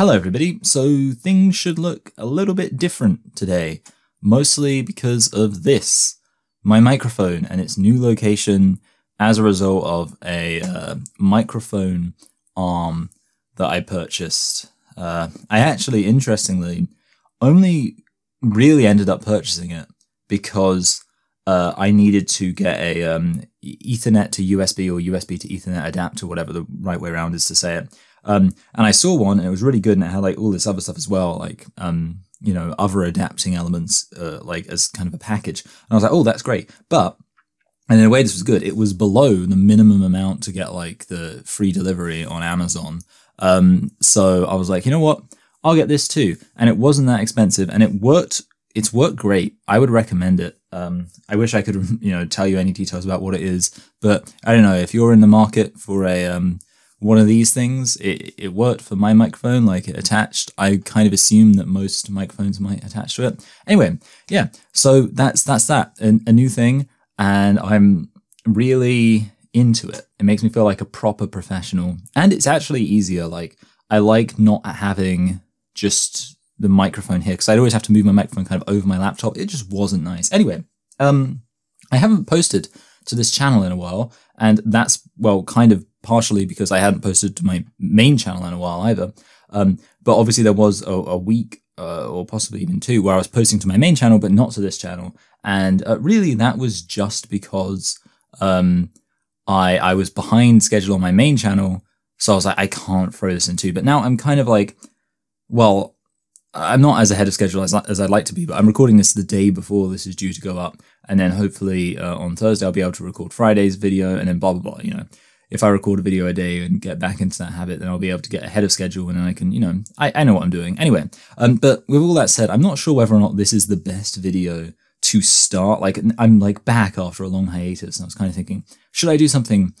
Hello, everybody. So things should look a little bit different today, mostly because of this my microphone and its new location as a result of a uh, microphone arm that I purchased. Uh, I actually, interestingly, only really ended up purchasing it because uh, I needed to get a um, Ethernet to USB or USB to Ethernet adapter, whatever the right way around is to say it. Um, and I saw one and it was really good and it had like all this other stuff as well, like, um, you know, other adapting elements, uh, like as kind of a package. And I was like, oh, that's great. But, and in a way, this was good. It was below the minimum amount to get like the free delivery on Amazon. Um, so I was like, you know what? I'll get this too. And it wasn't that expensive and it worked. It's worked great. I would recommend it. Um, I wish I could, you know, tell you any details about what it is, but I don't know if you're in the market for a, um, one of these things. It, it worked for my microphone, like it attached. I kind of assume that most microphones might attach to it. Anyway, yeah. So that's that's that. A, a new thing, and I'm really into it. It makes me feel like a proper professional, and it's actually easier. Like I like not having just the microphone here because I'd always have to move my microphone kind of over my laptop. It just wasn't nice. Anyway, um, I haven't posted to this channel in a while, and that's well, kind of partially because I hadn't posted to my main channel in a while either. Um, but obviously there was a, a week uh, or possibly even two where I was posting to my main channel, but not to this channel. And uh, really, that was just because um, I I was behind schedule on my main channel, so I was like, I can't throw this in two. But now I'm kind of like, well, I'm not as ahead of schedule as, as I'd like to be, but I'm recording this the day before this is due to go up, and then hopefully uh, on Thursday I'll be able to record Friday's video, and then blah blah blah. You know, if I record a video a day and get back into that habit, then I'll be able to get ahead of schedule and I can, you know, I, I know what I'm doing. Anyway, um, but with all that said, I'm not sure whether or not this is the best video to start. Like, I'm like back after a long hiatus and I was kind of thinking, should I do something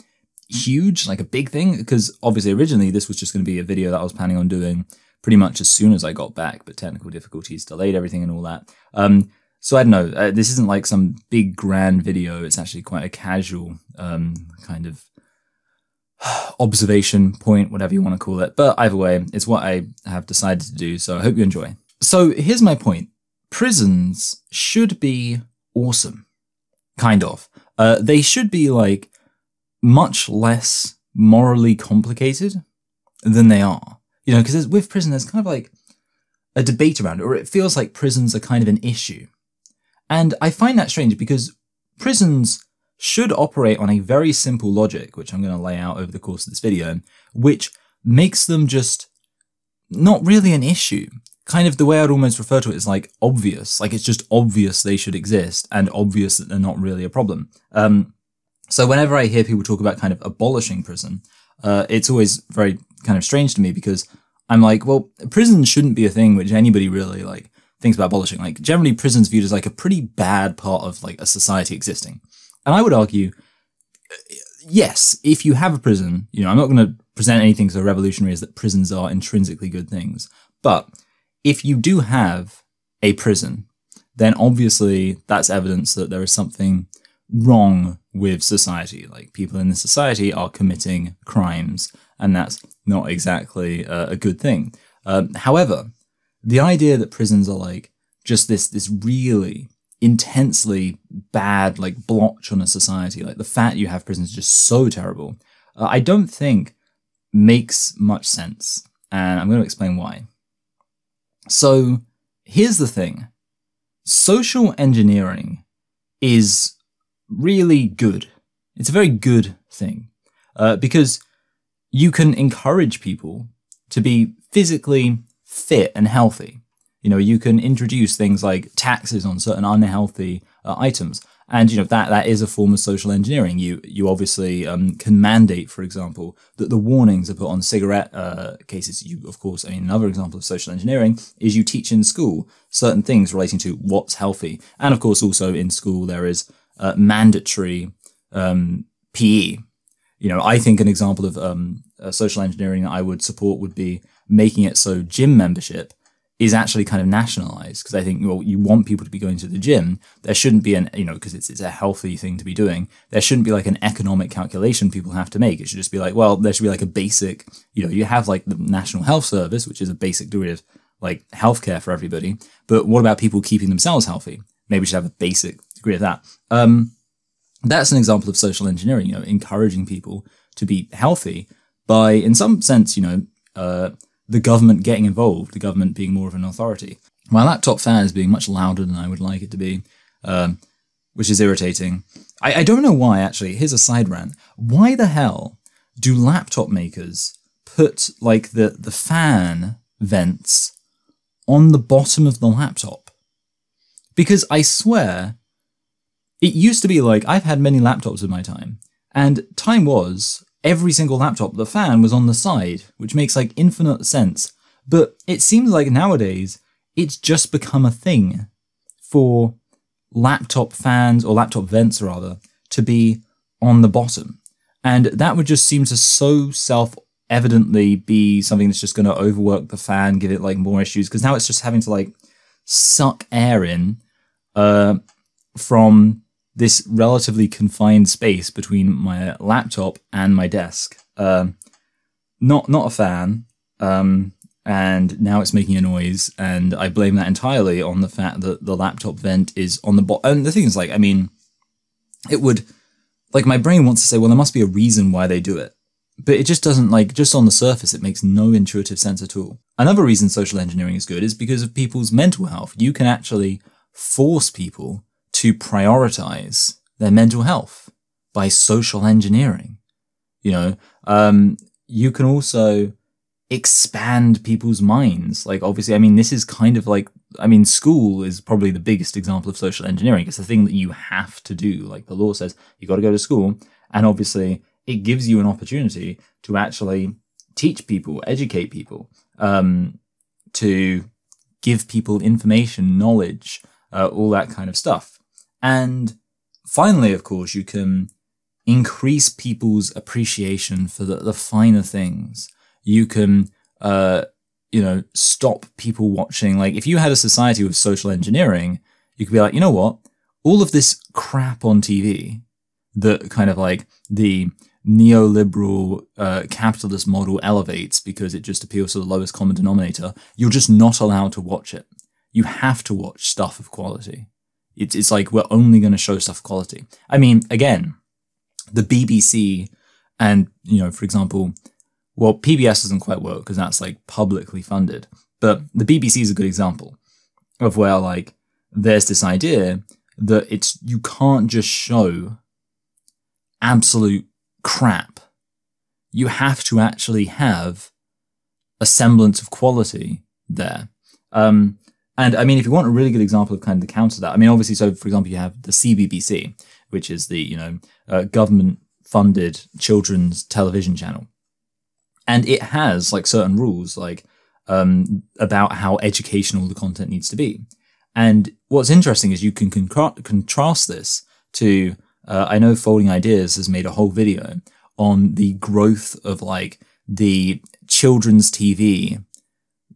huge, like a big thing? Because obviously originally this was just going to be a video that I was planning on doing pretty much as soon as I got back, but technical difficulties delayed everything and all that. Um, so I don't know. Uh, this isn't like some big grand video. It's actually quite a casual um, kind of observation point, whatever you want to call it. But either way, it's what I have decided to do. So I hope you enjoy. So here's my point prisons should be awesome. Kind of. Uh, they should be like much less morally complicated than they are. You know, because with prison, there's kind of like a debate around it, or it feels like prisons are kind of an issue. And I find that strange because prisons should operate on a very simple logic, which I'm going to lay out over the course of this video, which makes them just not really an issue. Kind of the way I'd almost refer to it is like obvious, like it's just obvious they should exist and obvious that they're not really a problem. Um, so whenever I hear people talk about kind of abolishing prison, uh, it's always very kind of strange to me because I'm like, well, prison shouldn't be a thing which anybody really like thinks about abolishing. Like generally, prison's viewed as like a pretty bad part of like a society existing. And I would argue, yes, if you have a prison, you know, I'm not going to present anything so revolutionary as that prisons are intrinsically good things. But if you do have a prison, then obviously that's evidence that there is something wrong with society. Like people in the society are committing crimes, and that's not exactly uh, a good thing. Um, however, the idea that prisons are like just this this really intensely bad like blotch on a society. Like the fact you have prisons is just so terrible. Uh, i don't think makes much sense and i'm going to explain why. So here's the thing. Social engineering is really good. It's a very good thing uh, because you can encourage people to be physically fit and healthy you know, you can introduce things like taxes on certain unhealthy uh, items, and you know that that is a form of social engineering. You you obviously um, can mandate, for example, that the warnings are put on cigarette uh, cases. You of course, I mean, another example of social engineering is you teach in school certain things relating to what's healthy, and of course, also in school there is uh, mandatory um, PE. You know, I think an example of um, social engineering that I would support would be making it so gym membership is actually kind of nationalized because I think well you want people to be going to the gym. There shouldn't be an you know because it's it's a healthy thing to be doing. There shouldn't be like an economic calculation people have to make. It should just be like well there should be like a basic you know you have like the National Health Service which is a basic degree of like healthcare for everybody. But what about people keeping themselves healthy? Maybe we should have a basic degree of that. Um, that's an example of social engineering. You know, encouraging people to be healthy by in some sense you know. Uh, the government getting involved, the government being more of an authority. My laptop fan is being much louder than I would like it to be, um, which is irritating. I, I don't know why, actually. Here's a side rant. Why the hell do laptop makers put like the, the fan vents on the bottom of the laptop? Because I swear, it used to be like I've had many laptops in my time, and time was every single laptop, the fan was on the side, which makes like infinite sense. But it seems like nowadays it's just become a thing for laptop fans or laptop vents rather to be on the bottom. And that would just seem to so self evidently be something that's just going to overwork the fan, give it like more issues because now it's just having to like suck air in uh, from this relatively confined space between my laptop and my desk. Um, not not a fan. Um, and now it's making a noise, and I blame that entirely on the fact that the laptop vent is on the bottom. And the thing is, like, I mean, it would, like, my brain wants to say, well, there must be a reason why they do it, but it just doesn't, like, just on the surface, it makes no intuitive sense at all. Another reason social engineering is good is because of people's mental health. You can actually force people to prioritize their mental health by social engineering. You know, um, you can also expand people's minds. Like, obviously, I mean, this is kind of like, I mean, school is probably the biggest example of social engineering. It's the thing that you have to do. Like, the law says you got to go to school. And obviously, it gives you an opportunity to actually teach people, educate people, um, to give people information, knowledge, uh, all that kind of stuff. And finally, of course, you can increase people's appreciation for the, the finer things. You can, uh, you know, stop people watching. Like, if you had a society with social engineering, you could be like, you know what? All of this crap on TV that kind of like the neoliberal uh, capitalist model elevates because it just appeals to the lowest common denominator, you're just not allowed to watch it. You have to watch stuff of quality. It's, it's like we're only going to show stuff quality. I mean, again, the BBC and, you know, for example, well, PBS doesn't quite work because that's like publicly funded, but the BBC is a good example of where like there's this idea that it's you can't just show absolute crap. You have to actually have a semblance of quality there. Um, and I mean, if you want a really good example of kind of the counter that, I mean, obviously, so for example, you have the CBBC, which is the, you know, uh, government funded children's television channel. And it has like certain rules, like um, about how educational the content needs to be. And what's interesting is you can con- contrast this to, uh, I know Folding Ideas has made a whole video on the growth of like the children's TV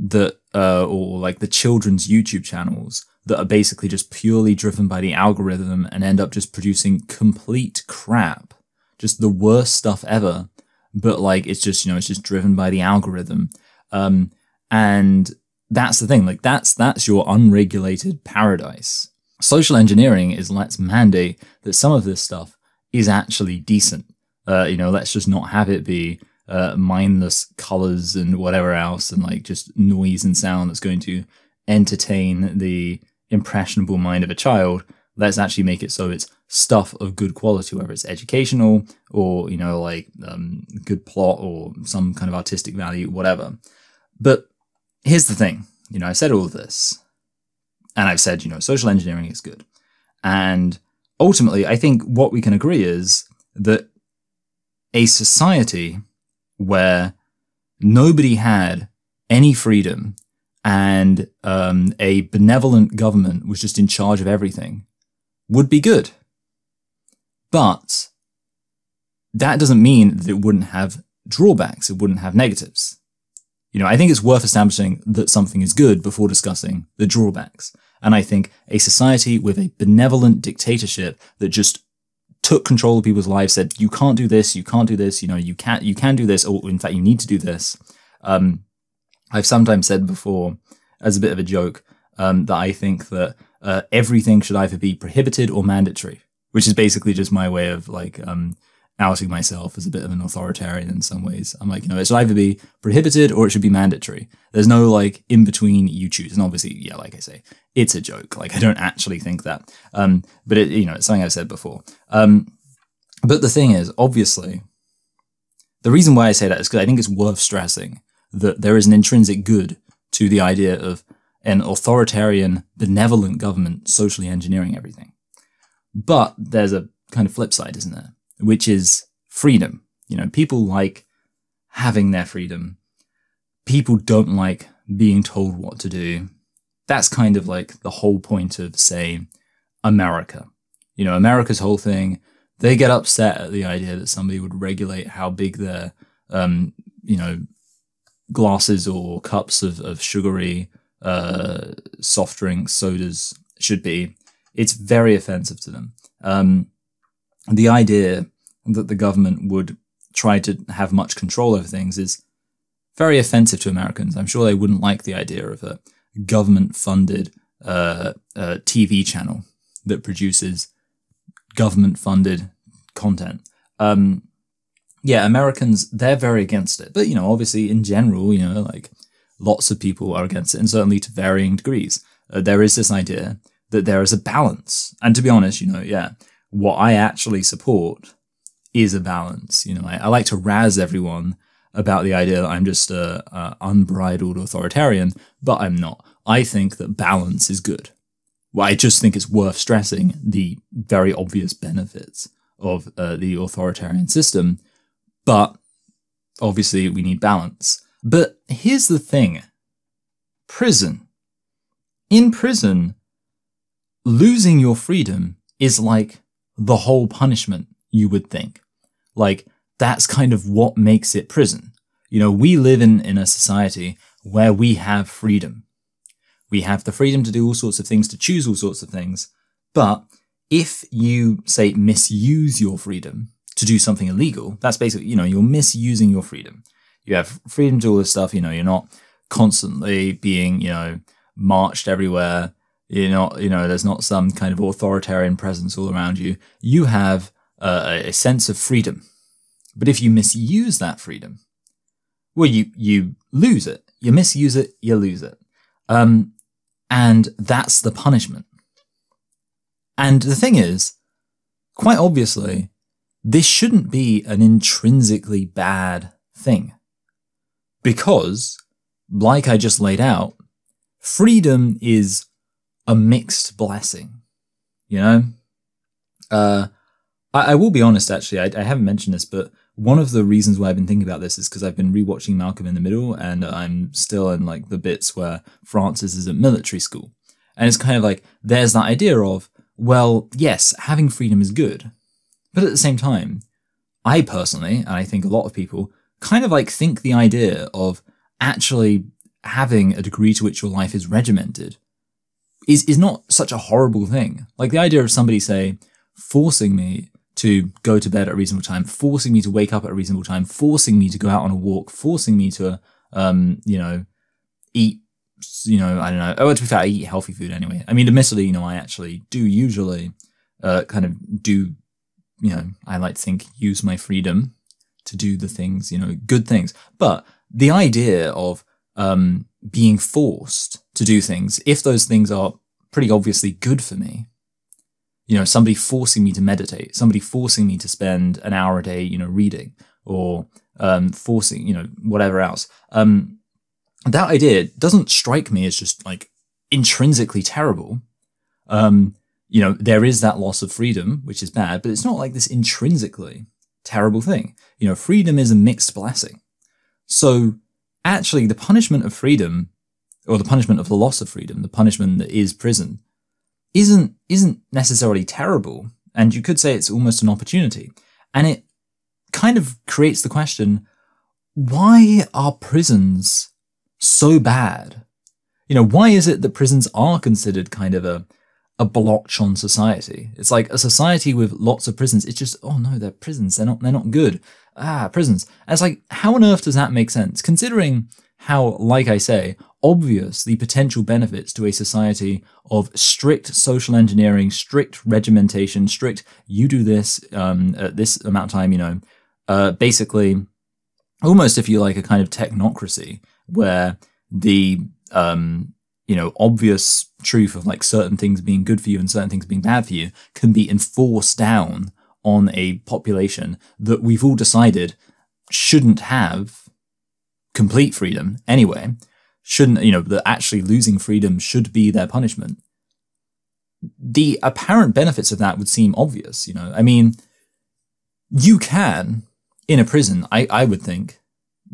that uh, or like the children's YouTube channels that are basically just purely driven by the algorithm and end up just producing complete crap, just the worst stuff ever. But like it's just you know it's just driven by the algorithm, um, and that's the thing. Like that's that's your unregulated paradise. Social engineering is let's mandate that some of this stuff is actually decent. Uh, you know, let's just not have it be uh, mindless colors and whatever else, and like just noise and sound that's going to entertain the impressionable mind of a child. Let's actually make it so it's stuff of good quality, whether it's educational or you know like um, good plot or some kind of artistic value, whatever. But here's the thing, you know, I said all of this, and I've said you know social engineering is good, and ultimately, I think what we can agree is that a society where nobody had any freedom and um, a benevolent government was just in charge of everything would be good. But that doesn't mean that it wouldn't have drawbacks, it wouldn't have negatives. You know, I think it's worth establishing that something is good before discussing the drawbacks. And I think a society with a benevolent dictatorship that just took control of people's lives, said, you can't do this, you can't do this, you know, you can't, you can do this, or in fact, you need to do this. Um, I've sometimes said before, as a bit of a joke, um, that I think that uh, everything should either be prohibited or mandatory, which is basically just my way of like um, outing myself as a bit of an authoritarian in some ways. I'm like, you know, it should either be prohibited or it should be mandatory. There's no like in between you choose. And obviously, yeah, like I say, it's a joke. Like I don't actually think that. Um, but it, you know, it's something I've said before. Um, but the thing is, obviously, the reason why I say that is because I think it's worth stressing that there is an intrinsic good to the idea of an authoritarian, benevolent government socially engineering everything. But there's a kind of flip side, isn't there? Which is freedom. You know, people like having their freedom. People don't like being told what to do. That's kind of like the whole point of, say, America. You know, America's whole thing, they get upset at the idea that somebody would regulate how big their, um, you know, glasses or cups of, of sugary uh, soft drinks, sodas should be. It's very offensive to them. Um, the idea that the government would try to have much control over things is very offensive to Americans. I'm sure they wouldn't like the idea of a government funded uh, uh, TV channel that produces government funded content. Um, yeah, Americans, they're very against it. But, you know, obviously in general, you know, like lots of people are against it, and certainly to varying degrees. Uh, there is this idea that there is a balance. And to be honest, you know, yeah, what I actually support is a balance. You know, I, I like to razz everyone about the idea that I'm just a, a, unbridled authoritarian, but I'm not. I think that balance is good. Well, I just think it's worth stressing the very obvious benefits of uh, the authoritarian system, but obviously we need balance. But here's the thing prison. In prison, losing your freedom is like the whole punishment, you would think. Like, that's kind of what makes it prison. You know, we live in, in a society where we have freedom. We have the freedom to do all sorts of things, to choose all sorts of things. But if you, say, misuse your freedom to do something illegal, that's basically, you know, you're misusing your freedom you have freedom to do all this stuff. You know, you're not constantly being, you know, marched everywhere. You're not, you know, there's not some kind of authoritarian presence all around you. You have uh, a sense of freedom. But if you misuse that freedom, well, you, you lose it. You misuse it, you lose it. Um, and that's the punishment. And the thing is, quite obviously, this shouldn't be an intrinsically bad thing. Because, like I just laid out, freedom is a mixed blessing. You know? Uh, I, I will be honest, actually, I, I haven't mentioned this, but one of the reasons why I've been thinking about this is because I've been rewatching Malcolm in the Middle and I'm still in like the bits where Francis is at military school. And it's kind of like there's that idea of, well, yes, having freedom is good. But at the same time, I personally, and I think a lot of people, kind of like think the idea of actually having a degree to which your life is regimented is, is not such a horrible thing. Like the idea of somebody, say, forcing me to go to bed at a reasonable time, forcing me to wake up at a reasonable time, forcing me to go out on a walk, forcing me to, um, you know, eat, you know, I don't know. Oh, to be fair, I eat healthy food anyway. I mean, admittedly, you know, I actually do usually, uh, kind of do, you know, I like to think use my freedom to do the things, you know, good things. But the idea of um, being forced to do things, if those things are pretty obviously good for me, you know, somebody forcing me to meditate, somebody forcing me to spend an hour a day, you know, reading or um, forcing, you know, whatever else. Um, that idea doesn't strike me as just like intrinsically terrible. Um, you know, there is that loss of freedom, which is bad, but it's not like this intrinsically terrible thing. You know, freedom is a mixed blessing. So actually, the punishment of freedom, or the punishment of the loss of freedom, the punishment that is prison, isn't isn't necessarily terrible. And you could say it's almost an opportunity. And it kind of creates the question, why are prisons so bad? You know, why is it that prisons are considered kind of a a blotch on society? It's like a society with lots of prisons. It's just, oh no, they're prisons. They're not. They're not good. Ah, prisons. And it's like, how on earth does that make sense? Considering how, like I say, obvious the potential benefits to a society of strict social engineering, strict regimentation, strict you do this um, at this amount of time. You know, uh, basically, almost if you like a kind of technocracy where the um, you know obvious truth of like certain things being good for you and certain things being bad for you can be enforced down on a population that we've all decided shouldn't have complete freedom anyway, shouldn't, you know, that actually losing freedom should be their punishment. The apparent benefits of that would seem obvious, you know. I mean, you can, in a prison, I, I would think,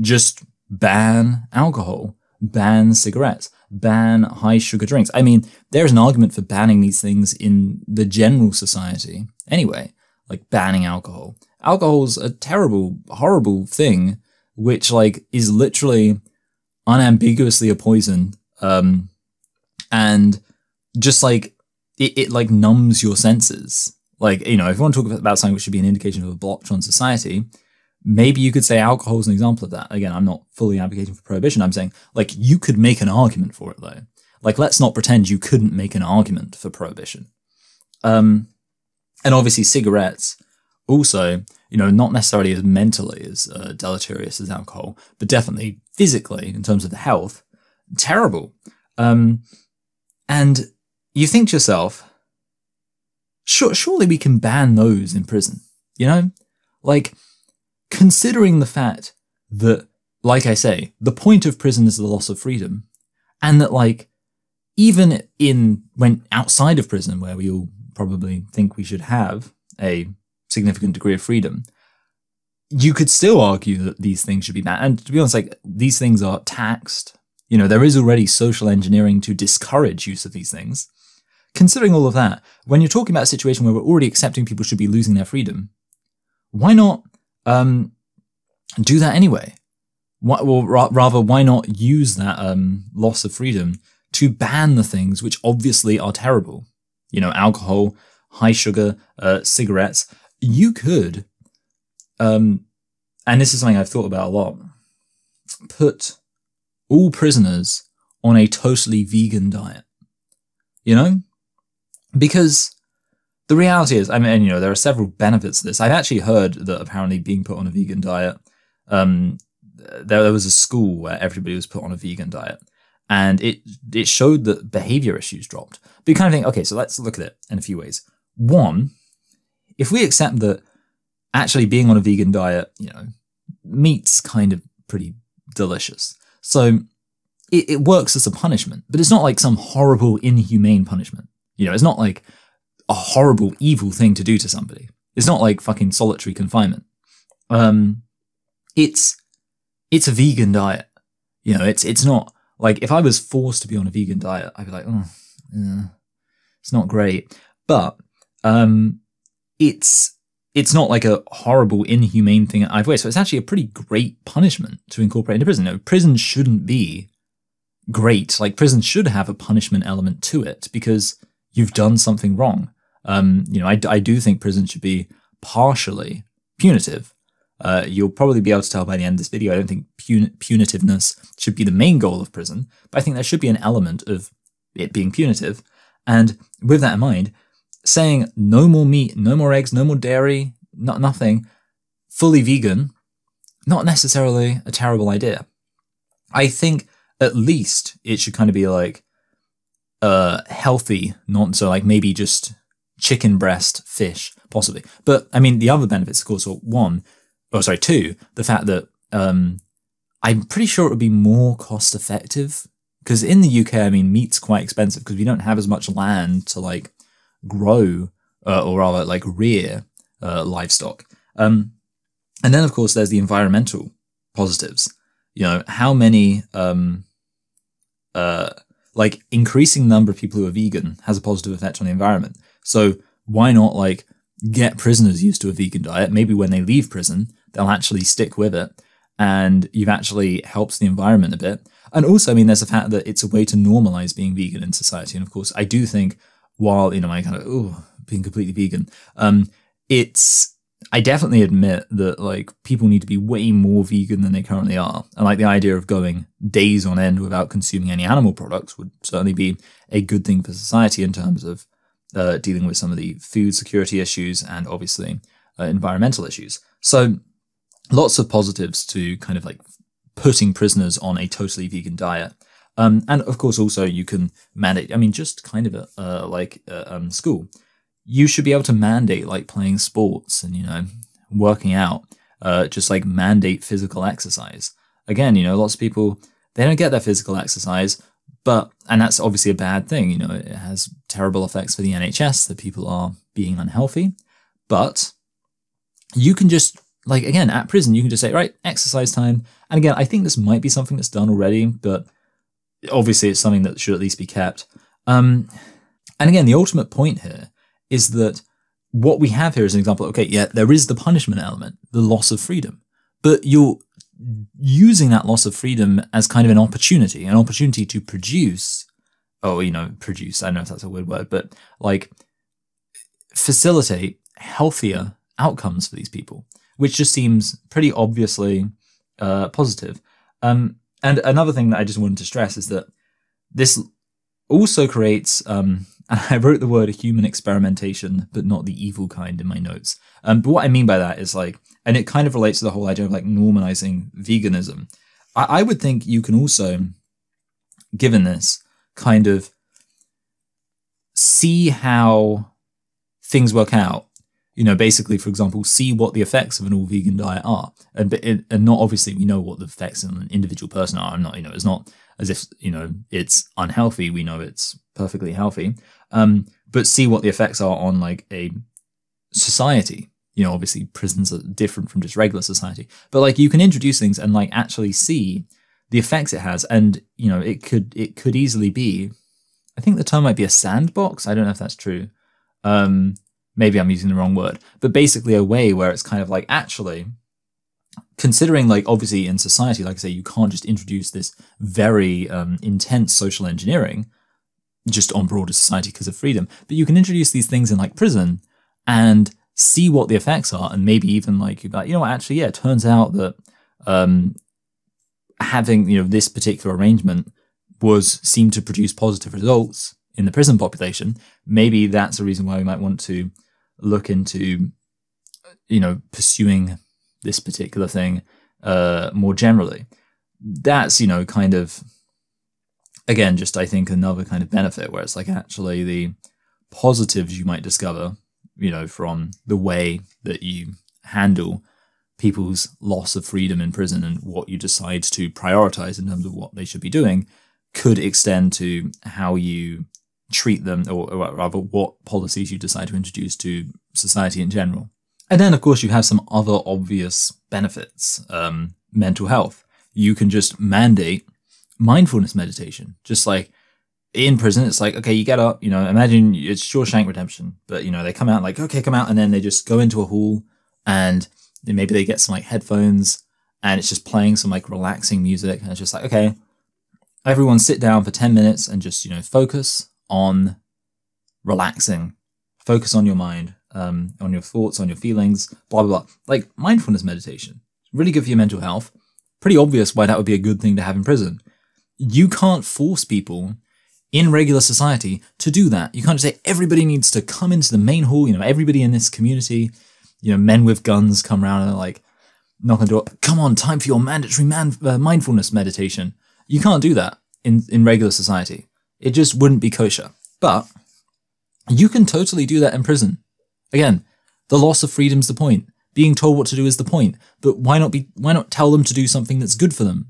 just ban alcohol, ban cigarettes, ban high sugar drinks. I mean, there's an argument for banning these things in the general society anyway, like banning alcohol. Alcohol's a terrible, horrible thing which like is literally unambiguously a poison. Um, and just like it, it like numbs your senses. Like, you know, if you want to talk about something which should be an indication of a blotch on society, maybe you could say alcohol is an example of that. Again, I'm not fully advocating for prohibition. I'm saying like you could make an argument for it though. Like, let's not pretend you couldn't make an argument for prohibition. Um, and obviously cigarettes also you know, not necessarily as mentally as uh, deleterious as alcohol, but definitely physically in terms of the health, terrible. Um, and you think to yourself, sure, surely we can ban those in prison, you know? Like, considering the fact that, like I say, the point of prison is the loss of freedom, and that, like, even in when outside of prison, where we all probably think we should have a significant degree of freedom, you could still argue that these things should be banned. And to be honest, like these things are taxed. You know, there is already social engineering to discourage use of these things. Considering all of that, when you're talking about a situation where we're already accepting people should be losing their freedom, why not um, do that anyway? Why, or ra- rather, why not use that um, loss of freedom to ban the things which obviously are terrible? You know, alcohol, high sugar, uh, cigarettes you could, um, and this is something I've thought about a lot, put all prisoners on a totally vegan diet. You know? Because the reality is, I mean, you know, there are several benefits to this. I've actually heard that apparently being put on a vegan diet, um, there, there was a school where everybody was put on a vegan diet and it it showed that behavior issues dropped. But you kind of think, okay, so let's look at it in a few ways. One, if we accept that actually being on a vegan diet, you know, meat's kind of pretty delicious. So it, it works as a punishment, but it's not like some horrible, inhumane punishment. You know, it's not like a horrible, evil thing to do to somebody. It's not like fucking solitary confinement. Um, it's it's a vegan diet. You know, it's it's not like if I was forced to be on a vegan diet, I'd be like, oh, yeah, it's not great. But um, it's it's not like a horrible, inhumane thing either way. So it's actually a pretty great punishment to incorporate into prison. No, prison shouldn't be great. Like prison should have a punishment element to it because you've done something wrong. Um, you know, I, I do think prison should be partially punitive. Uh, you'll probably be able to tell by the end of this video. I don't think pun- punitiveness should be the main goal of prison, but I think there should be an element of it being punitive. And with that in mind, saying no more meat, no more eggs, no more dairy, not nothing, fully vegan, not necessarily a terrible idea. I think at least it should kind of be like uh healthy, not so like maybe just chicken breast, fish, possibly. But I mean the other benefits of course are one, oh sorry, two, the fact that um I'm pretty sure it would be more cost effective because in the UK, I mean, meat's quite expensive because we don't have as much land to like grow uh, or rather like rear uh, livestock. Um, and then of course there's the environmental positives. You know how many um, uh, like increasing number of people who are vegan has a positive effect on the environment. So why not like get prisoners used to a vegan diet? Maybe when they leave prison, they'll actually stick with it, and you've actually helped the environment a bit. And also, I mean, there's the fact that it's a way to normalize being vegan in society. And of course, I do think while, you know, I kind of, being completely vegan, um, it's, I definitely admit that like people need to be way more vegan than they currently are. And like the idea of going days on end without consuming any animal products would certainly be a good thing for society in terms of uh, dealing with some of the food security issues and obviously uh, environmental issues. So lots of positives to kind of like putting prisoners on a totally vegan diet. Um, and of course, also you can mandate. I mean, just kind of uh, like uh, um, school, you should be able to mandate like playing sports and you know working out. Uh, just like mandate physical exercise. Again, you know, lots of people they don't get their physical exercise, but and that's obviously a bad thing. You know, it has terrible effects for the NHS that people are being unhealthy. But you can just like again at prison, you can just say right exercise time. And again, I think this might be something that's done already, but obviously it's something that should at least be kept. Um, and again, the ultimate point here is that what we have here is an example. Okay, yeah, there is the punishment element, the loss of freedom, but you're using that loss of freedom as kind of an opportunity, an opportunity to produce, oh, you know, produce. I don't know if that's a weird word, but like facilitate healthier outcomes for these people, which just seems pretty obviously uh, positive. Um, and another thing that I just wanted to stress is that this also creates, um, and I wrote the word human experimentation, but not the evil kind in my notes. Um, but what I mean by that is like, and it kind of relates to the whole idea of like normalizing veganism. I, I would think you can also, given this, kind of see how things work out you know, basically, for example, see what the effects of an all vegan diet are, and and not obviously we know what the effects on an individual person are. I'm not, you know, it's not as if you know it's unhealthy. We know it's perfectly healthy, um, but see what the effects are on like a society. You know, obviously prisons are different from just regular society, but like you can introduce things and like actually see the effects it has, and you know, it could it could easily be. I think the term might be a sandbox. I don't know if that's true. Um, maybe I'm using the wrong word, but basically a way where it's kind of like actually considering like obviously in society, like I say, you can't just introduce this very um, intense social engineering just on broader society because of freedom, but you can introduce these things in like prison and see what the effects are, and maybe even like you know actually yeah, it turns out that um, having you know this particular arrangement was seemed to produce positive results in the prison population. Maybe that's a reason why we might want to look into, you know, pursuing this particular thing uh, more generally. That's, you know, kind of, again, just I think another kind of benefit where it's like actually the positives you might discover, you know, from the way that you handle people's loss of freedom in prison and what you decide to prioritize in terms of what they should be doing could extend to how you treat them, or, or rather, what policies you decide to introduce to society in general. And then, of course, you have some other obvious benefits. Um, mental health. You can just mandate mindfulness meditation. Just like in prison, it's like, okay, you get up, you know, imagine it's Shawshank Redemption, but, you know, they come out like, okay, come out, and then they just go into a hall and maybe they get some like headphones and it's just playing some like relaxing music. And it's just like, okay, everyone sit down for 10 minutes and just, you know, focus on relaxing. Focus on your mind, um, on your thoughts, on your feelings, blah, blah, blah. Like mindfulness meditation. Really good for your mental health. Pretty obvious why that would be a good thing to have in prison. You can't force people in regular society to do that. You can't just say everybody needs to come into the main hall, you know, everybody in this community, you know, men with guns come around and like knock on the door, come on, time for your mandatory man- uh, mindfulness meditation. You can't do that in, in regular society. It just wouldn't be kosher. But you can totally do that in prison. Again, the loss of freedom's the point. Being told what to do is the point. But why not be why not tell them to do something that's good for them?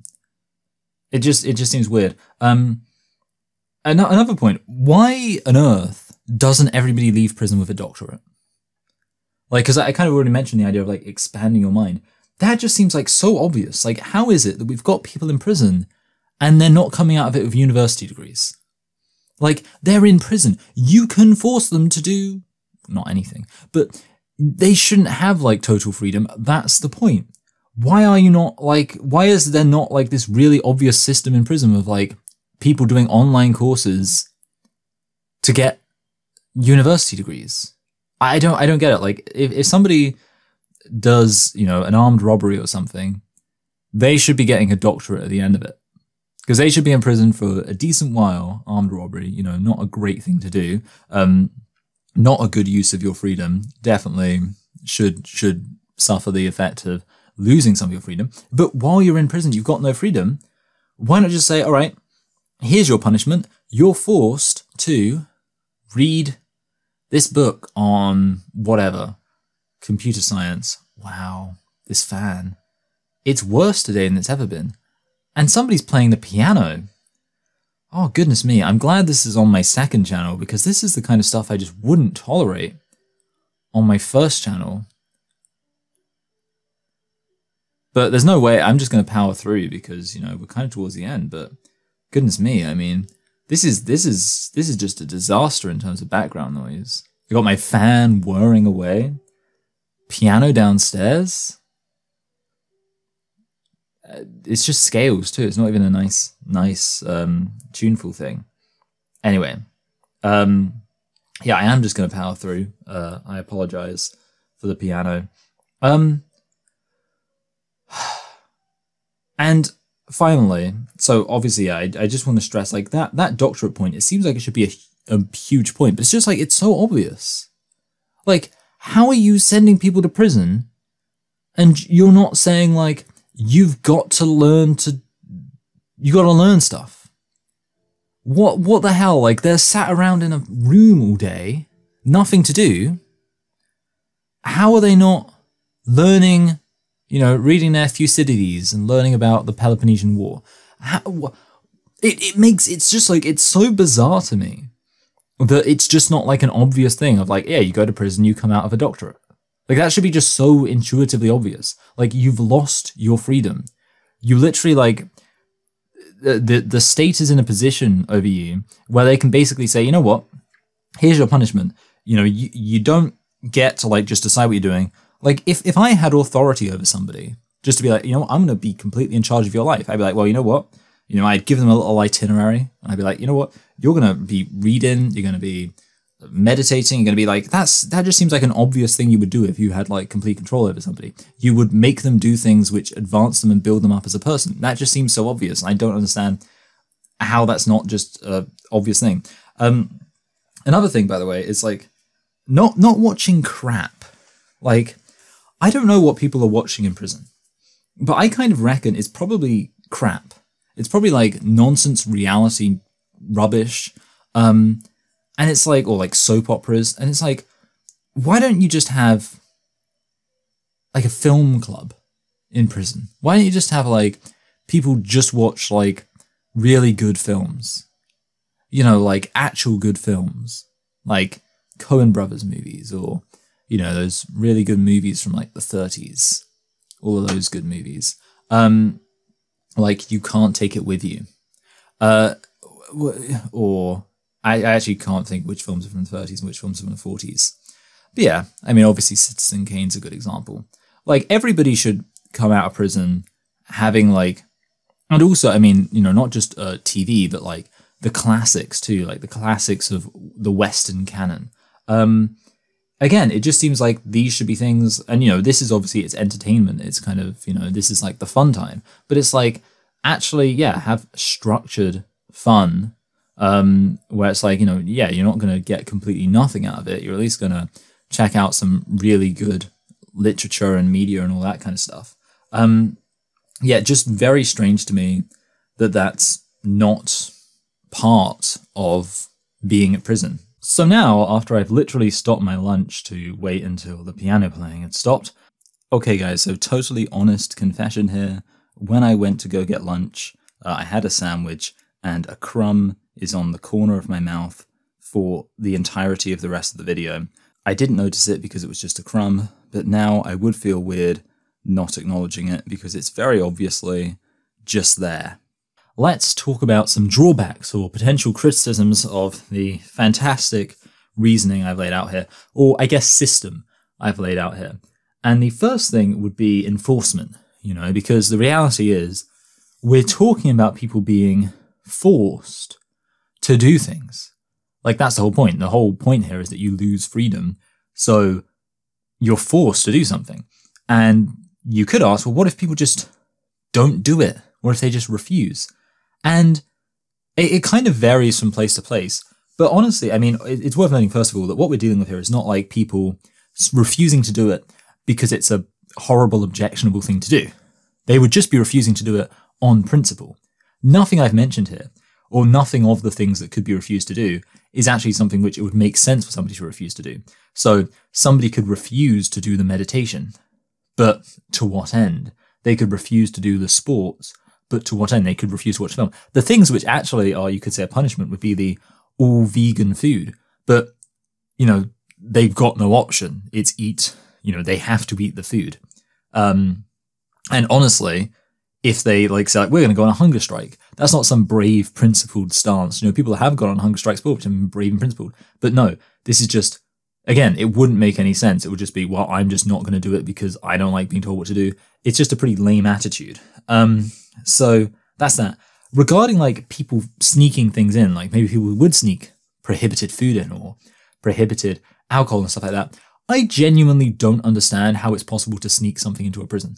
It just it just seems weird. Um another point, why on earth doesn't everybody leave prison with a doctorate? Like, because I kind of already mentioned the idea of like expanding your mind. That just seems like so obvious. Like, how is it that we've got people in prison and they're not coming out of it with university degrees? Like, they're in prison. You can force them to do not anything, but they shouldn't have like total freedom. That's the point. why are you not like, why is there not like this really obvious system in prison of like people doing online courses to get university degrees? I don't, I don't get it. Like if, if somebody does, you know, an armed robbery or something, they should be getting a doctorate at the end of it because they should be in prison for a decent while. Armed robbery, you know, not a great thing to do. Um, not a good use of your freedom. Definitely should should suffer the effect of losing some of your freedom. But while you're in prison, you've got no freedom. Why not just say, all right, here's your punishment. You're forced to read this book on whatever computer science. Wow, this fan. It's worse today than it's ever been. And somebody's playing the piano. Oh, goodness me. I'm glad this is on my second channel because this is the kind of stuff I just wouldn't tolerate on my first channel. But there's no way I'm just going to power through because, you know, we're kind of towards the end, but goodness me, I mean, this is this is this is just a disaster in terms of background noise. I got my fan whirring away, piano downstairs. Uh, it's just scales too. It's not even a nice, nice, um, tuneful thing. Anyway, um, yeah, I am just going to power through. Uh, I apologize for the piano. Um, and finally, so obviously, I, I just want to stress like that that doctorate point. It seems like it should be a, a huge point, but it's just like it's so obvious. Like, how are you sending people to prison, and you're not saying like you've got to learn to, you got to learn stuff. What what the hell? Like they're sat around in a room all day, nothing to do. How are they not learning you know, reading their Thucydides and learning about the Peloponnesian War. How, it, it makes, it's just like, it's so bizarre to me that it's just not like an obvious thing of like, yeah, you go to prison, you come out of a doctorate. Like that should be just so intuitively obvious. Like you've lost your freedom. You literally like, the, the, state is in a position over you where they can basically say, you know what, here's your punishment. You know, you, you don't get to like just decide what you're doing. Like if, if I had authority over somebody, just to be like, you know, I'm going to be completely in charge of your life. I'd be like, well, you know what? You know, I'd give them a little itinerary and I'd be like, you know what? You're going to be reading, you're going to be meditating, you're going to be like, that's, that just seems like an obvious thing you would do if you had like complete control over somebody. You would make them do things which advance them and build them up as a person. That just seems so obvious. I don't understand how that's not just a obvious thing. Um, another thing, by the way, is like not, not watching crap. Like, I don't know what people are watching in prison, but I kind of reckon it's probably crap. It's probably like nonsense reality rubbish. Um, and it's like, or like soap operas. And it's like, why don't you just have like a film club in prison? Why don't you just have like people just watch like really good films? You know, like actual good films, like Coen Brothers movies or you know, those really good movies from like the 30s, all of those good movies. Um, like You Can't Take It With You. Uh, or I, I actually can't think which films are from the 30s and which films are from the 40s. But yeah, I mean, obviously Citizen Kane's a good example. Like everybody should come out of prison having like, and also, I mean, you know, not just uh, TV, but like the classics too, like the classics of the Western canon. Um, again, it just seems like these should be things, and you know, this is obviously it's entertainment. It's kind of you know, this is like the fun time, but it's like actually, yeah, have structured fun, um, where it's like you know, yeah, you're not gonna get completely nothing out of it. You're at least gonna check out some really good literature and media and all that kind of stuff. Um, yeah, just very strange to me that that's not part of being at prison. So now, after I've literally stopped my lunch to wait until the piano playing had stopped, okay guys, so totally honest confession here. When I went to go get lunch, uh, I had a sandwich and a crumb is on the corner of my mouth for the entirety of the rest of the video. I didn't notice it because it was just a crumb, but now I would feel weird not acknowledging it because it's very obviously just there let's talk about some drawbacks or potential criticisms of the fantastic reasoning I've laid out here, or I guess system I've laid out here. And the first thing would be enforcement. you know, because the reality is we're talking about people being forced to do things. Like that's the whole point. The whole point here is that you lose freedom. So you're forced to do something. And you could ask, well, what if people just don't do it? What if they just refuse? And it, it kind of varies from place to place. But honestly, I mean, it's worth noting, first of all, that what we're dealing with here is not like people refusing to do it because it's a horrible, objectionable thing to do. They would just be refusing to do it on principle. Nothing I've mentioned here, or nothing of the things that could be refused to do, is actually something which it would make sense for somebody to refuse to do. So somebody could refuse to do the meditation, but to what end? They could refuse to do the sports, but to what end? They could refuse to watch film. The things which actually are, you could say, a punishment would be the all vegan food, but you know they've got no option. It's eat. You know they have to eat the food. Um, and honestly, if they like say like, we're going to go on a hunger strike, that's not some brave, principled stance. You know, people have gone on hunger strikes before, been brave and principled. But no, this is just again, it wouldn't make any sense. It would just be, well, I'm just not going to do it because I don't like being told what to do. It's just a pretty lame attitude. Um, so that's that. Regarding like people sneaking things in, like maybe people would sneak prohibited food in or prohibited alcohol and stuff like that. I genuinely don't understand how it's possible to sneak something into a prison.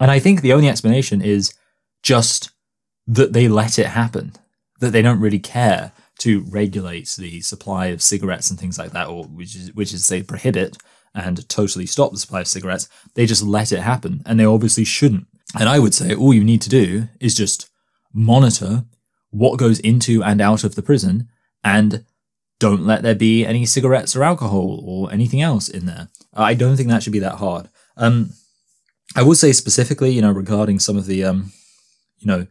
And I think the only explanation is just that they let it happen, that they don't really care to regulate the supply of cigarettes and things like that, or which is which is they prohibit and totally stop the supply of cigarettes. They just let it happen, and they obviously shouldn't. And I would say all you need to do is just monitor what goes into and out of the prison, and don't let there be any cigarettes or alcohol or anything else in there. I don't think that should be that hard. Um, I would say specifically, you know, regarding some of the, um, you know,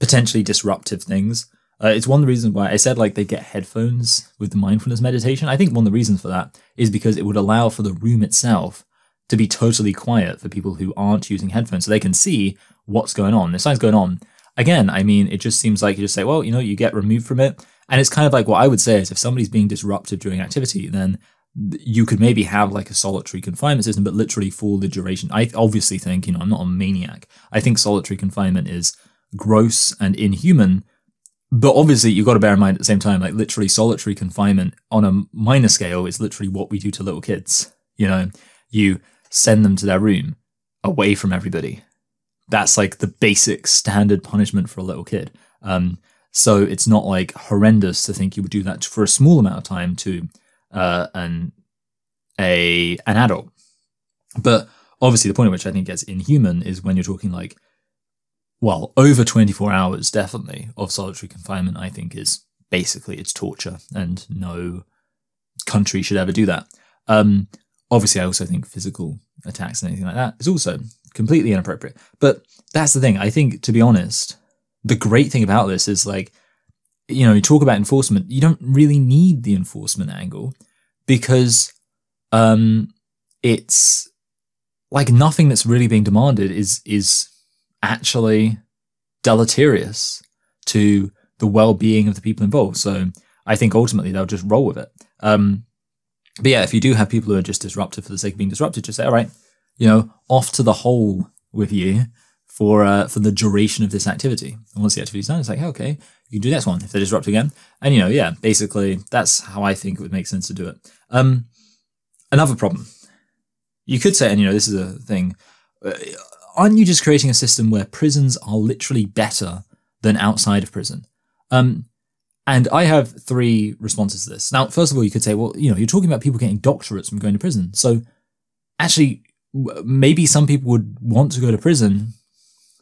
potentially disruptive things. Uh, it's one of the reasons why I said like they get headphones with the mindfulness meditation. I think one of the reasons for that is because it would allow for the room itself to be totally quiet for people who aren't using headphones, so they can see what's going on. If something's going on, again, I mean, it just seems like you just say, well, you know, you get removed from it, and it's kind of like what I would say is if somebody's being disruptive during activity, then you could maybe have like a solitary confinement system, but literally for the duration. I obviously think, you know, I'm not a maniac. I think solitary confinement is gross and inhuman. But obviously, you've got to bear in mind at the same time, like literally solitary confinement on a minor scale is literally what we do to little kids. You know, you send them to their room away from everybody. That's like the basic standard punishment for a little kid. Um, so it's not like horrendous to think you would do that for a small amount of time to uh, an a an adult. But obviously, the point at which I think gets inhuman is when you're talking like, well, over 24 hours, definitely of solitary confinement. I think is basically it's torture, and no country should ever do that. Um, obviously, I also think physical attacks and anything like that is also completely inappropriate. But that's the thing. I think, to be honest, the great thing about this is like you know, you talk about enforcement, you don't really need the enforcement angle because um, it's like nothing that's really being demanded is is actually deleterious to the well-being of the people involved. So I think ultimately they'll just roll with it. Um, but yeah, if you do have people who are just disruptive for the sake of being disrupted, just say, all right, you know, off to the hole with you for uh, for the duration of this activity. And once the activity's done, it's like, okay, you can do the next one if they disrupt again. And you know, yeah, basically that's how I think it would make sense to do it. Um, another problem. You could say, and you know, this is a thing. Uh, aren't you just creating a system where prisons are literally better than outside of prison? Um, and I have three responses to this. Now, first of all, you could say, well, you know, you're talking about people getting doctorates from going to prison. So actually, maybe some people would want to go to prison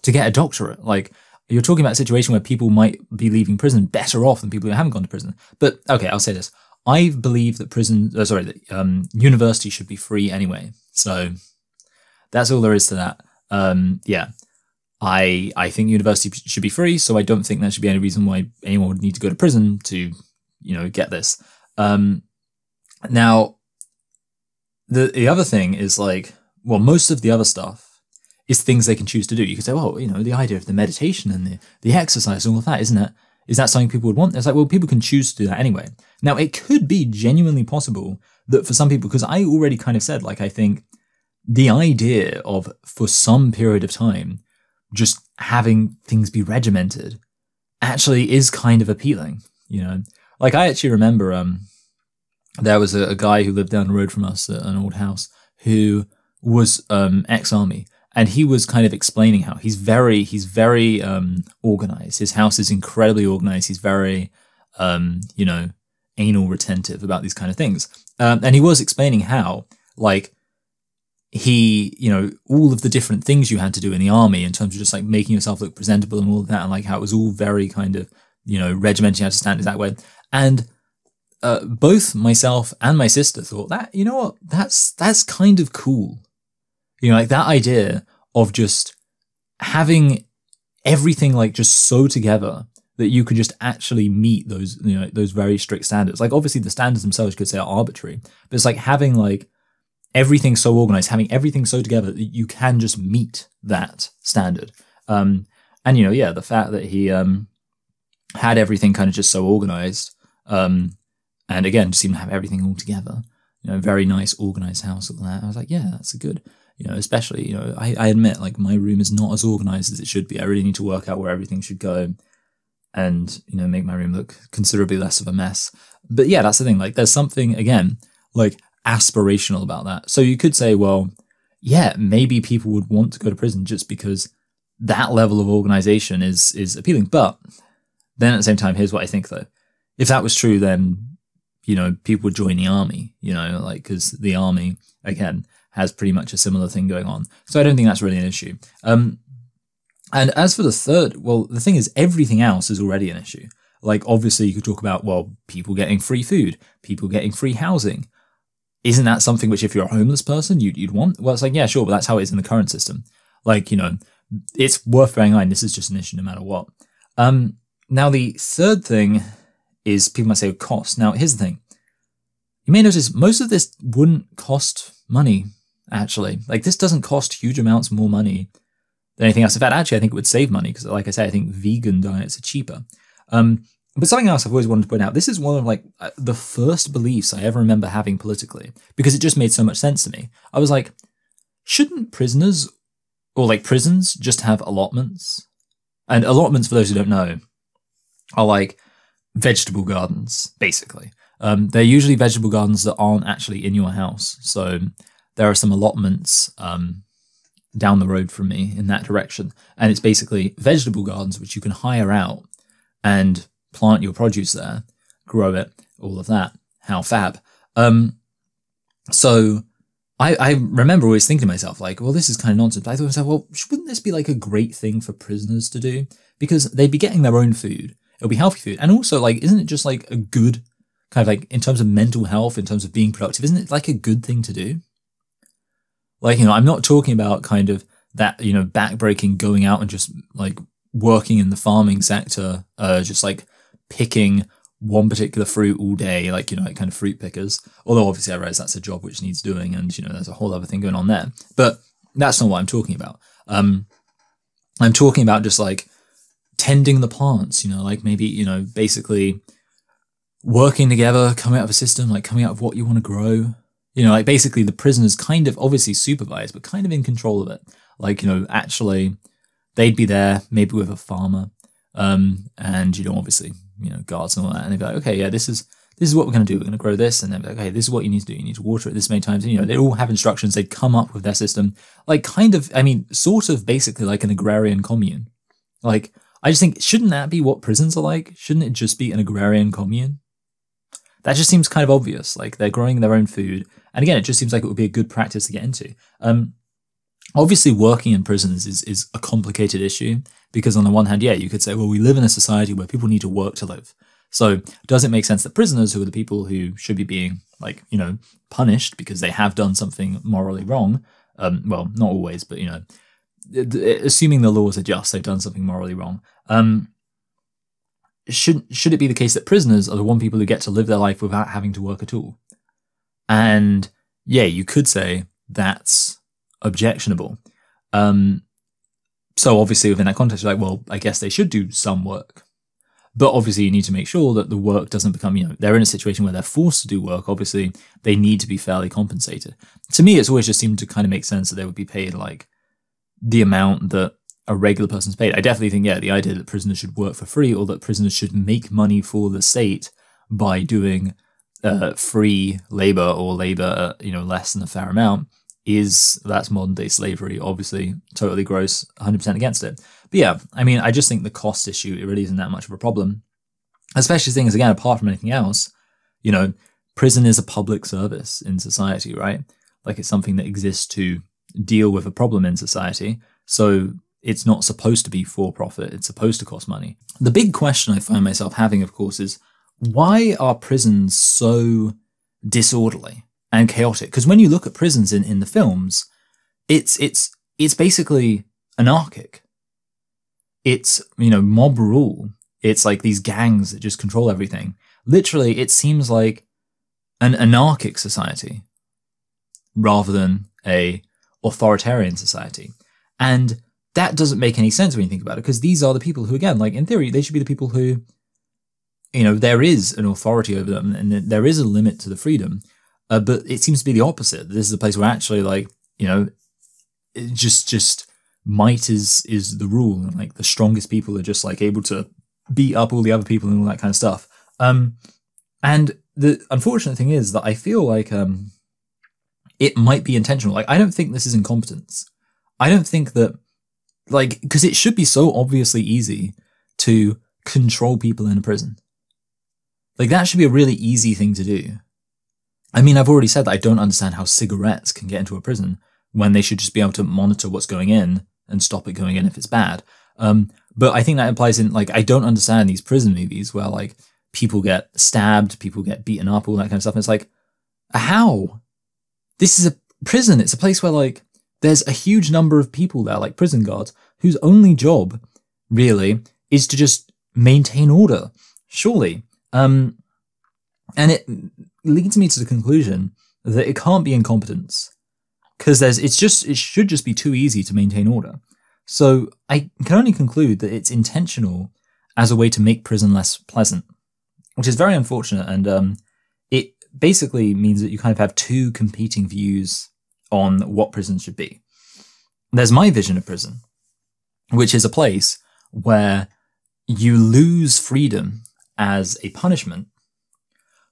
to get a doctorate. Like, you're talking about a situation where people might be leaving prison better off than people who haven't gone to prison. But okay, I'll say this: I believe that prison, uh, sorry, that um, university should be free anyway. So that's all there is to that. Um, yeah, I I think university should be free, so I don't think there should be any reason why anyone would need to go to prison to, you know, get this. Um, now, the the other thing is like, well, most of the other stuff is things they can choose to do. You could say, well, you know, the idea of the meditation and the, the exercise and all of that, isn't it? Is that something people would want? It's like, well, people can choose to do that anyway. Now, it could be genuinely possible that for some people, because I already kind of said, like, I think the idea of for some period of time just having things be regimented actually is kind of appealing. You know, like I actually remember um there was a, a guy who lived down the road from us at an old house who was um ex-army and he was kind of explaining how he's very he's very um organized. His house is incredibly organized. He's very um you know anal retentive about these kind of things. Um, and he was explaining how like he you know all of the different things you had to do in the army in terms of just like making yourself look presentable and all of that and like how it was all very kind of you know regimented. You had to stand that way. And uh, both myself and my sister thought that you know what? That's that's kind of cool you know, like that idea of just having everything like just so together that you could just actually meet those, you know, those very strict standards. Like obviously the standards themselves could say are arbitrary, but it's like having like everything so organized, having everything so together that you can just meet that standard. Um, and you know, yeah, the fact that he um, had everything kind of just so organized, um, and again, just seemed to have everything all together. You know, very nice, organized house, all that. I was like, yeah, that's a good you know, especially, you know, I, I admit like my room is not as organized as it should be. I really need to work out where everything should go and, you know, make my room look considerably less of a mess. But yeah, that's the thing. Like there's something again, like aspirational about that. So you could say, well, yeah, maybe people would want to go to prison just because that level of organization is is appealing. But then at the same time, here's what I think though. If that was true, then you know people would join the army. You know, like because the army again has pretty much a similar thing going on. So I don't think that's really an issue. Um, and as for the third, well, the thing is, everything else is already an issue. Like, obviously, you could talk about, well, people getting free food, people getting free housing. Isn't that something which, if you're a homeless person, you'd, you'd want? Well, it's like, yeah, sure, but that's how it is in the current system. Like, you know, it's worth bearing in mind, this is just an issue no matter what. Um, now, the third thing is people might say cost. Now, here's the thing. You may notice most of this wouldn't cost money actually. Like this doesn't cost huge amounts more money than anything else. In fact, actually, I think it would save money because, like I say, I think vegan diets are cheaper. Um, but something else I've always wanted to point out: this is one of like uh, the first beliefs I ever remember having politically because it just made so much sense to me. I was like, shouldn't prisoners or like prisons just have allotments? And allotments, for those who don't know, are like vegetable gardens, basically. Um, they're usually vegetable gardens that aren't actually in your house. So there are some allotments um, down the road from me in that direction. And it's basically vegetable gardens which you can hire out and plant your produce there, grow it, all of that. How fab. Um, so I, I remember always thinking to myself, like, well, this is kind of nonsense. But I thought to myself, well, wouldn't this be like a great thing for prisoners to do? Because they'd be getting their own food. It'll be healthy food. And also, like, isn't it just like a good kind of like in terms of mental health, in terms of being productive, isn't it like a good thing to do? Like, you know, I'm not talking about kind of that, you know, backbreaking going out and just like working in the farming sector, uh, just like picking one particular fruit all day, like, you know, like kind of fruit pickers. Although obviously I realize that's a job which needs doing and, you know, there's a whole other thing going on there. But that's not what I'm talking about. Um, I'm talking about just like tending the plants, you know, like maybe, you know, basically working together, coming out of a system, like coming out of what you want to grow, you know, like basically the prisoners kind of obviously supervised, but kind of in control of it. Like, you know, actually they'd be there maybe with a farmer. Um, and you know, obviously, you know, guards and all that. And they'd be like, okay, yeah, this is this is what we're gonna do. We're gonna grow this, and then like, okay, this is what you need to do. You need to water it this many times. And, you know, they all have instructions. They'd come up with their system, like kind of, I mean, sort of basically like an agrarian commune. Like, I just think, shouldn't that be what prisons are like? Shouldn't it just be an agrarian commune? That just seems kind of obvious. Like they're growing their own food and again, it just seems like it would be a good practice to get into. Um, obviously, working in prisons is, is a complicated issue because, on the one hand, yeah, you could say, well, we live in a society where people need to work to live. So, does it make sense that prisoners, who are the people who should be being, like, you know, punished because they have done something morally wrong, um, well, not always, but, you know, assuming the laws are just, they've done something morally wrong. Um, should should it be the case that prisoners are the one people who get to live their life without having to work at all? And yeah, you could say that's objectionable. Um, so obviously within that context, you're like, well, I guess they should do some work. But obviously, you need to make sure that the work doesn't become, you know, they're in a situation where they're forced to do work. Obviously, they need to be fairly compensated. To me, it's always just seemed to kind of make sense that they would be paid like the amount that a regular person's paid. I definitely think, yeah, the idea that prisoners should work for free or that prisoners should make money for the state by doing uh, free labor or labor, you know, less than a fair amount is that's modern day slavery. Obviously, totally gross, 100% against it. But yeah, I mean, I just think the cost issue, it really isn't that much of a problem. Especially things, again, apart from anything else, you know, prison is a public service in society, right? Like it's something that exists to deal with a problem in society. So it's not supposed to be for profit. It's supposed to cost money. The big question I find myself having, of course, is why are prisons so disorderly and chaotic? Because when you look at prisons in, in the films, it's it's it's basically anarchic. It's you know mob rule. It's like these gangs that just control everything. Literally, it seems like an anarchic society rather than a authoritarian society. And that doesn't make any sense when you think about it, because these are the people who, again, like in theory, they should be the people who you know, there is an authority over them and there is a limit to the freedom. Uh, but it seems to be the opposite. This is a place where actually, like, you know, just just might is is the rule, and like the strongest people are just like able to beat up all the other people and all that kind of stuff. Um, and the unfortunate thing is that I feel like um, it might be intentional. Like, I don't think this is incompetence. I don't think that, like, because it should be so obviously easy to control people in a prison. Like that should be a really easy thing to do. I mean, I've already said that I don't understand how cigarettes can get into a prison when they should just be able to monitor what's going in and stop it going in if it's bad. Um, but I think that implies in like I don't understand these prison movies where like people get stabbed, people get beaten up, all that kind of stuff. And it's like, how? This is a prison. It's a place where like there's a huge number of people there, like prison guards, whose only job really is to just maintain order. Surely um, and it leads me to the conclusion that it can't be incompetence because there's it's just it should just be too easy to maintain order. So I can only conclude that it's intentional as a way to make prison less pleasant, which is very unfortunate. And um, it basically means that you kind of have two competing views on what prison should be. There's my vision of prison, which is a place where you lose freedom as a punishment.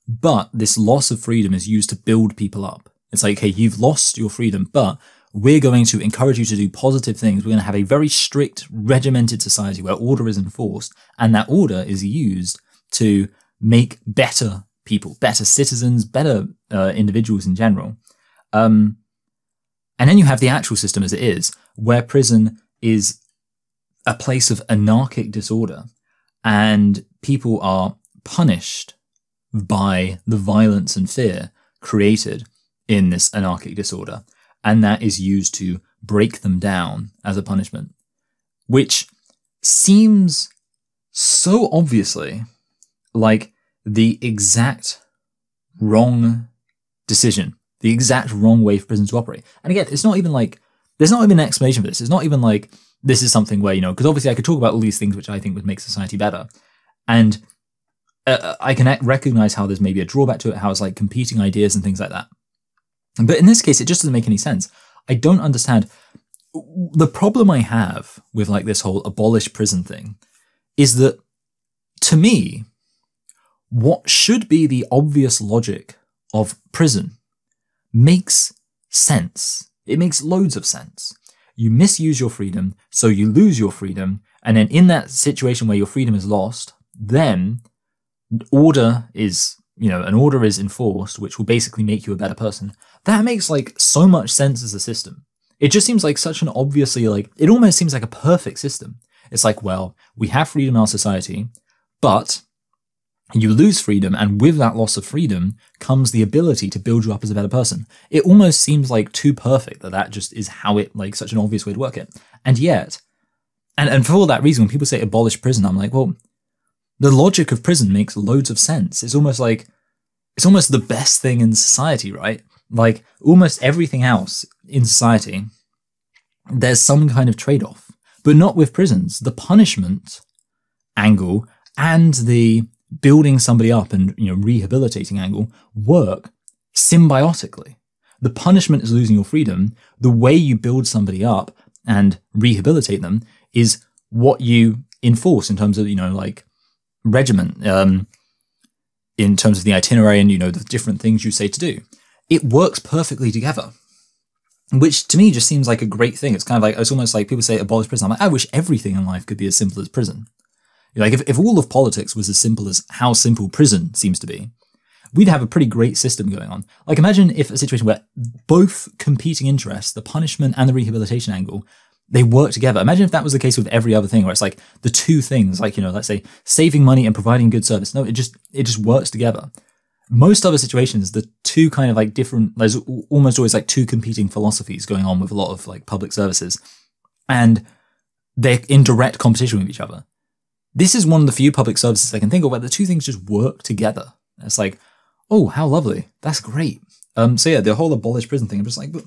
But this loss of freedom is used to build people up. It's like, hey, you've lost your freedom, but we're going to encourage you to do positive things. We're going to have a very strict, regimented society where order is enforced, and that order is used to make better people, better citizens, better uh, individuals in general. Um, and then you have the actual system as it is, where prison is a place of anarchic disorder and people are punished by the violence and fear created in this anarchic disorder. And that is used to break them down as a punishment, which seems so obviously like the exact wrong decision, the exact wrong way for prisons to operate. And again, it's not even like, there's not even an explanation for this. It's not even like, this is something where, you know, because obviously I could talk about all these things which I think would make society better. And uh, I can recognize how there's maybe a drawback to it, how it's like competing ideas and things like that. But in this case, it just doesn't make any sense. I don't understand. The problem I have with like this whole abolish prison thing is that to me, what should be the obvious logic of prison makes sense. It makes loads of sense you misuse your freedom, so you lose your freedom, and then in that situation where your freedom is lost, then order is, you know, an order is enforced, which will basically make you a better person. That makes like so much sense as a system. It just seems like such an obviously like, it almost seems like a perfect system. It's like, well, we have freedom in our society, but you lose freedom, and with that loss of freedom comes the ability to build you up as a better person. It almost seems like too perfect that that just is how it, like, such an obvious way to work it. And yet, and, and for all that reason, when people say abolish prison, I'm like, well, the logic of prison makes loads of sense. It's almost like, it's almost the best thing in society, right? Like, almost everything else in society, there's some kind of trade off, but not with prisons. The punishment angle and the building somebody up and you know rehabilitating angle work symbiotically. The punishment is losing your freedom. The way you build somebody up and rehabilitate them is what you enforce in terms of you know like regiment, um, in terms of the itinerary and you know the different things you say to do. It works perfectly together which to me just seems like a great thing. It's kind of like it's almost like people say abolish prison. I'm like, I wish everything in life could be as simple as prison. Like if, if all of politics was as simple as how simple prison seems to be, we'd have a pretty great system going on. Like imagine if a situation where both competing interests, the punishment and the rehabilitation angle, they work together. Imagine if that was the case with every other thing, where it's like the two things, like you know, let's say saving money and providing good service. No, it just it just works together. Most other situations, the two kind of like different, there's almost always like two competing philosophies going on with a lot of like public services, and they're in direct competition with each other. This is one of the few public services I can think of where the two things just work together. It's like, oh, how lovely. That's great. Um, so yeah, the whole abolish prison thing, I'm just like, but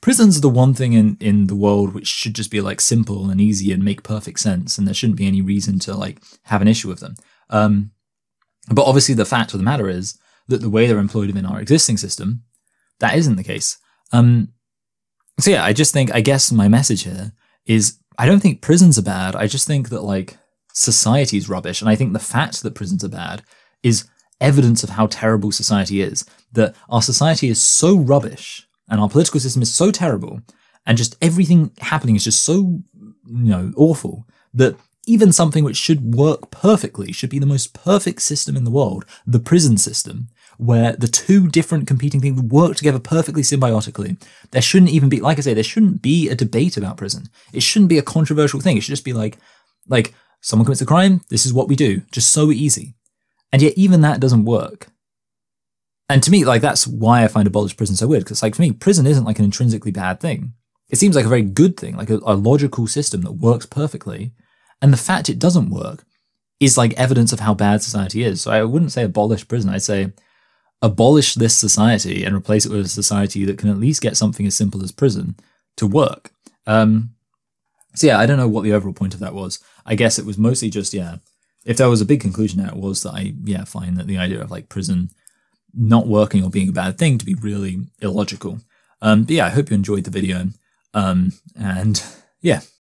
prisons are the one thing in, in the world which should just be like simple and easy and make perfect sense, and there shouldn't be any reason to like have an issue with them. Um, but obviously, the fact of the matter is that the way they're employed within our existing system, that isn't the case. Um, so yeah, I just think, I guess my message here is I don't think prisons are bad. I just think that like society is rubbish. And I think the fact that prisons are bad is evidence of how terrible society is. That our society is so rubbish and our political system is so terrible and just everything happening is just so, you know, awful that even something which should work perfectly, should be the most perfect system in the world, the prison system, where the two different competing things work together perfectly symbiotically. There shouldn't even be, like I say, there shouldn't be a debate about prison. It shouldn't be a controversial thing. It should just be like, like, someone commits a crime, this is what we do. Just so easy. And yet even that doesn't work. And to me, like, that's why I find abolished prison so weird. Because, like, for me, prison isn't like an intrinsically bad thing. It seems like a very good thing, like a, a logical system that works perfectly. And the fact it doesn't work is like evidence of how bad society is. So I wouldn't say abolish prison. I'd say abolish this society and replace it with a society that can at least get something as simple as prison to work. Um, so yeah, I don't know what the overall point of that was. I guess it was mostly just yeah. If there was a big conclusion it was that I yeah find that the idea of like prison not working or being a bad thing to be really illogical. Um, but yeah, I hope you enjoyed the video. Um, and yeah,